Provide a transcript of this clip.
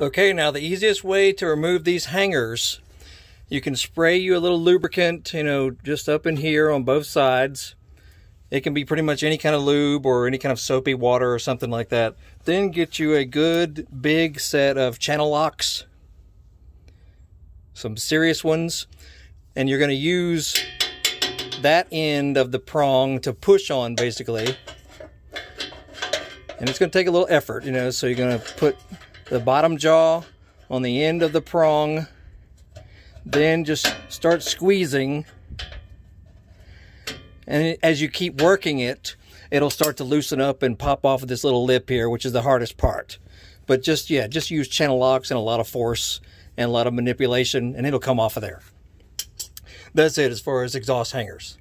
Okay, now the easiest way to remove these hangers, you can spray you a little lubricant, you know, just up in here on both sides. It can be pretty much any kind of lube or any kind of soapy water or something like that. Then get you a good big set of channel locks, some serious ones, and you're going to use that end of the prong to push on basically. And it's going to take a little effort, you know, so you're going to put the bottom jaw on the end of the prong. Then just start squeezing. And as you keep working it, it'll start to loosen up and pop off of this little lip here, which is the hardest part. But just, yeah, just use channel locks and a lot of force and a lot of manipulation, and it'll come off of there. That's it as far as exhaust hangers.